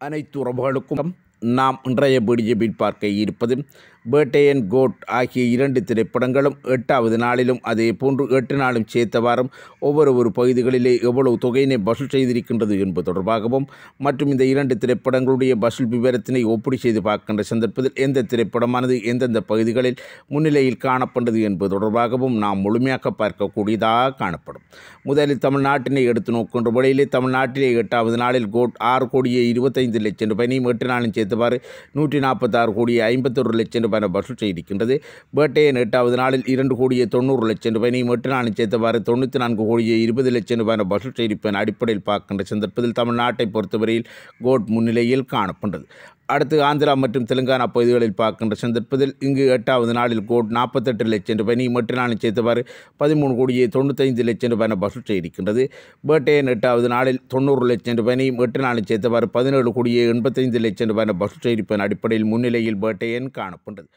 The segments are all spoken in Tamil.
அனைத்து உறவுகளுக்கும் நாம் இன்றைய பிடிஜபில் பார்க்க இருப்பது பேட்டையன் கோட் ஆகிய இரண்டு திரைப்படங்களும் எட்டாவது நாளிலும் அதே போன்று எட்டு நாளும் சேர்த்த வாரம் ஒவ்வொரு ஒரு பகுதிகளிலே எவ்வளவு தொகையினை வசூல் செய்திருக்கின்றது என்பது தொடர்பாகவும் மற்றும் இந்த இரண்டு திரைப்படங்களுடைய வசூல் விவரத்தினை ஒப்பீடு செய்து பார்க்கின்ற சந்தர்ப்பத்தில் எந்த திரைப்படமானது எந்தெந்த பகுதிகளில் முன்னிலையில் காணப்பட்டது என்பது தொடர்பாகவும் நாம் முழுமையாக பார்க்கக்கூடியதாக காணப்படும். முதலில் தமிழ்நாட்டினை எடுத்து நோக்கின்ற வழியிலே தமிழ்நாட்டிலே எட்டாவது நாளில் கோட் ஆறு கோடியே இருபத்தைந்து லட்சம் ரூபாயினையும் எட்டு நாளும் சேர்த்து சேர்த்தவாறு நூற்றி நாற்பத்தாறு கோடியே ஐம்பத்தொரு லட்சம் ரூபாய் வசூல் செய்திருக்கின்றது. பேட்டையன் எட்டாவது நாளில் இரண்டு கோடியே தொண்ணூறு லட்சம் ரூபாயும் எட்டு நாளும் சேர்த்தவாறு தொண்ணூற்றி நான்கு கோடியே இருபது லட்சம் ரூபாய் வசூல் செய்திருப்பதன் அடிப்படையில் பார்க்கின்ற சந்தர்ப்பத்தில் தமிழ்நாட்டை பொறுத்தவரையில் கோட் முன்னிலையில் காணப்பட்டது. அடுத்து ஆந்திரா மற்றும் தெலுங்கானா பகுதிகளில் பார்க்கின்ற சந்தர்ப்பத்தில் இங்கு எட்டாவது நாளில் கோட் நாற்பத்தெட்டு லட்சம் ரூபாய் மற்ற நாளில் சேர்த்தவாறு பதிமூணு கோடியே தொண்ணூத்தைந்து லட்சம் ரூபாய் வசூல் செய்திருக்கின்றது. பேட்டையன் எட்டாவது நாளில் தொண்ணூறு லட்சம் ரூபாய் மற்ற நாளில் சேர்த்தவாறு பதினேழு கோடியே எண்பத்தைந்து லட்சம் ரூபாய் வசூல் செய்திருப்பதன் அடிப்படையில் முன்னிலையில் பேட்டையன் காணப்பட்டது.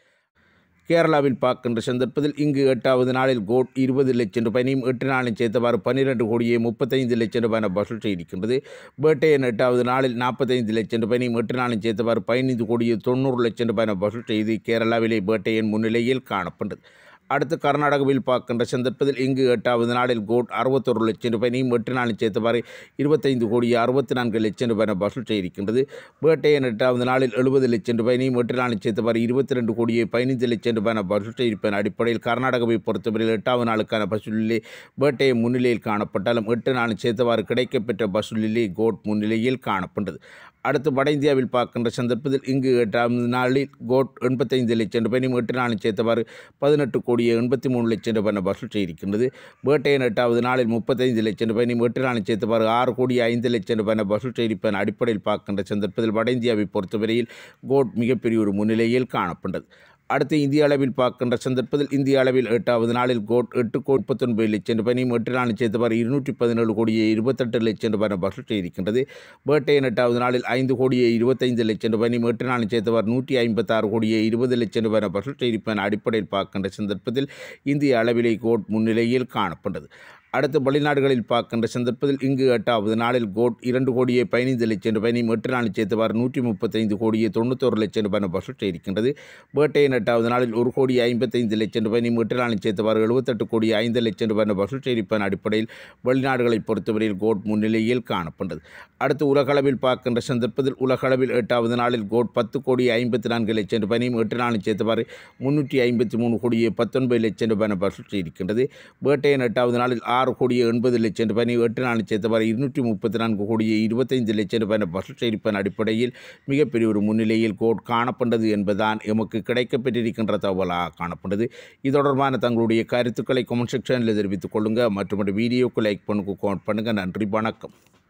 கேரளாவில் பார்க்கின்ற சந்தர்ப்பத்தில் இங்கு எட்டாவது நாளில் கோட் இருபது லட்சம் ரூபாயும் எட்டு நாளில் சேர்த்தவாறு பன்னிரெண்டு கோடியே முப்பத்தைந்து லட்சம் ரூபாய் வசூல் செய்திருக்கின்றது. பேட்டையன் எட்டாவது நாளில் நாற்பத்தைந்து லட்சம் ரூபாயும் எட்டு நாளில் சேர்த்தவாறு பதினைந்து கோடியே தொண்ணூறு லட்சம் ரூபாய் வசூல் செய்து கேரளாவிலே பேட்டையன் முன்னிலையில் காணப்பட்டது. அடுத்து கர்நாடகாவில் பார்க்கின்ற சந்தர்ப்பத்தில் இங்கு எட்டாவது நாளில் கோட் அறுபத்தொரு லட்சம் ரூபாயும் எட்டு நாளில் சேர்த்தவாறு இருபத்தைந்து கோடியே அறுபத்தி நான்கு லட்சம் ரூபாய் வசூல் செய்திருக்கின்றது. வேட்டையன் எட்டாவது நாளில் எழுபது லட்சம் ரூபாயும் எட்டு நாளில் சேர்த்தவாறு இருபத்தி ரெண்டு கோடியே பதினைந்து லட்சம் ரூபாய் வசூல் செய்திருப்பதன் அடிப்படையில் கர்நாடகாவை பொறுத்தவரையில் எட்டாவது நாளுக்கான வசூலிலே வேட்டையை முன்னிலையில் காணப்பட்டாலும் எட்டு நாளில் சேர்த்தவாறு கிடைக்கப்பெற்ற வசூலிலே கோட் முன்னிலையில் காணப்பட்டது. அடுத்து வட இந்தியாவில் பார்க்கின்ற சந்தர்ப்பத்தில் இங்கு எட்டாவது நாளில் கோட் எண்பத்தைந்து லட்சம் ரூபாயும் எட்டு நாளில் சேர்த்தவாறு பதினெட்டு கோடியே எண்பத்தி மூணு லட்சம் ரூபாய் வசூல் செய்திருக்கின்றது. பேட்டையன் எட்டாவது நாளில் முப்பத்தைந்து லட்சம் ரூபாயும் எட்டு நாளில் சேர்த்தவாறு ஆறு கோடி ஐந்து லட்சம் ரூபாய் வசூல் செய்திருப்பதன் அடிப்படையில் பார்க்கின்ற சந்தர்ப்பத்தில் வட இந்தியாவை பொறுத்தவரையில் கோட் மிகப்பெரிய ஒரு முன்னிலையில் காணப்பட்டது. அடுத்து இந்திய அளவில் பார்க்கின்ற சந்தர்ப்பத்தில் இந்திய அளவில் எட்டாவது நாளில் கோட் எட்டு கோடி முப்பத்தொன்பது லட்சம் ரூபாயும் எட்டு நாளில் சேர்த்தவாறு இருநூற்றி பதினேழு கோடியே இருபத்தெட்டு லட்சம் ரூபாய் வசூல் செய்திருக்கின்றது. பேட்டையின் எட்டாவது நாளில் ஐந்து கோடியே இருபத்தைந்து லட்சம் ரூபாயும் எட்டு நாளில் சேர்த்தவாறு நூற்றி ஐம்பத்தாறு கோடியே இருபது லட்சம் ரூபாய் வசூல் செய்திருப்பதன் அடிப்படையில் பார்க்கின்ற சந்தர்ப்பத்தில் இந்திய அளவிலே கோட் முன்னிலையில் காணப்பட்டது. அடுத்து வெளிநாடுகளில் பார்க்கின்ற சந்தர்ப்பத்தில் இங்கு எட்டாவது நாளில் கோட் இரண்டு கோடியே பதினைந்து லட்சம் ரூபாயும் எட்டு நாளில் சேர்த்தவாறு நூற்றி முப்பத்தைந்து கோடியே தொண்ணூத்தொரு லட்சம் ரூபாய் வசூல் செய்திருக்கின்றது பேட்டையின் எட்டாவது நாளில் ஒரு கோடி ஐம்பத்தைந்து லட்சம் ரூபாயும் எட்டு நாளில் சேர்த்தவாறு எழுபத்தெட்டு கோடி ஐந்து லட்சம் ரூபாய் வசூல் செய்திருப்பதன் அடிப்படையில் வெளிநாடுகளை பொறுத்தவரையில் கோட் முன்னிலையில் காணப்பட்டது. அடுத்து உலகளவில் பார்க்கின்ற சந்தர்ப்பத்தில் உலகளவில் எட்டாவது நாளில் கோட் பத்து கோடி ஐம்பத்தி நான்கு லட்சம் ரூபாயும் எட்டு நாளில் சேர்த்தவாறு முன்னூற்றி ஐம்பத்தி மூணு கோடியே பத்தொன்பது லட்சம் ரூபாய் வசூல் செய்திருக்கின்றது பேட்டையன் எட்டாவது நாளில் ஆறு கோடியே எண்பது லட்சம் ரூபாய் எட்டு நாளில் வரை இருநூற்றி முப்பத்தி நான்கு கோடியே இருபத்தைந்து லட்சம் ரூபாய் வசூல் அடிப்படையில் மிகப்பெரிய ஒரு முன்னிலையில் கோட் காணப்பட்டது என்பதுதான் எமக்கு கிடைக்கப்பெற்றிருக்கின்ற தகவலாக காணப்பட்டது. இது தொடர்பான தங்களுடைய கருத்துக்களை கமெண்ட் செக்ஷனில் தெரிவித்துக் கொள்ளுங்கள் மற்றும் வீடியோக்கு லைக் பண்ணுங்க கமெண்ட் பண்ணுங்கள் நன்றி வணக்கம்.